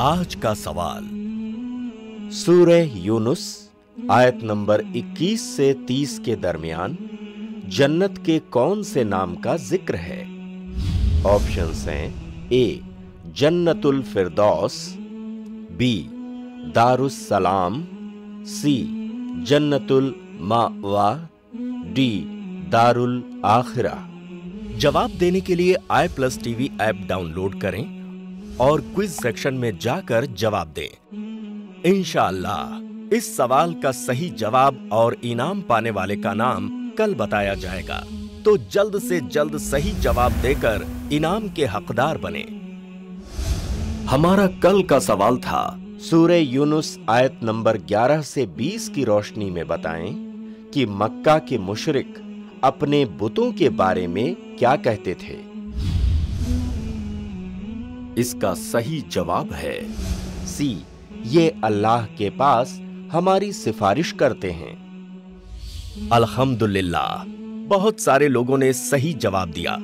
आज का सवाल। सूर्य यूनुस, आयत नंबर 21 से 30 के दरमियान जन्नत के कौन से नाम का ज़िक्र है? ऑप्शंस हैं, ए, जन्नतुल फिरदौस, बी दारुस सलाम सी, जन्नतुल मावा, डी, दारुल आखिरा। जवाब देने के लिए I plus TV app download करें और क्विज सेक्शन में जाकर जवाब दें। इंशाअल्लाह इस सवाल का सही जवाब और इनाम पाने वाले का नाम कल बताया जाएगा। तो जल्द से जल्द सही जवाब देकर इनाम के हकदार बने। हमारा कल का सवाल था सूर्य यूनुस आयत नंबर 11 से 20 की रोशनी में बताएँ कि मक्का के मुशरिक अपने बुतों के बारे में क्या कहते थे। इसका सही जवाब है। सी, ये अल्लाह के पास हमारी सिफारिश करते हैं। अल्हम्दुलिल्लाह, बहुत सारे लोगों ने सही जवाब दिया।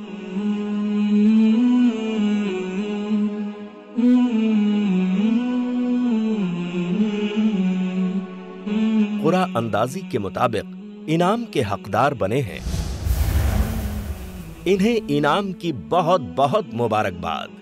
पूरा अंदाजी के मुताबिक, इनाम के हकदार बने हैं। इन्हें इनाम की बहुत बहुत मुबारकबाद।